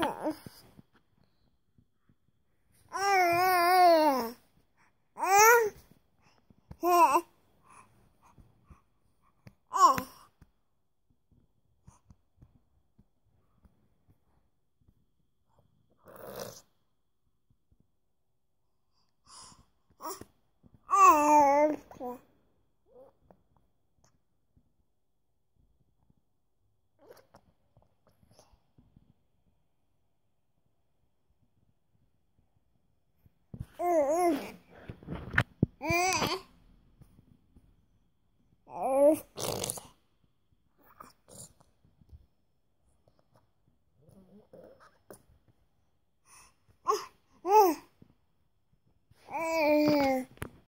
goodness. Oh.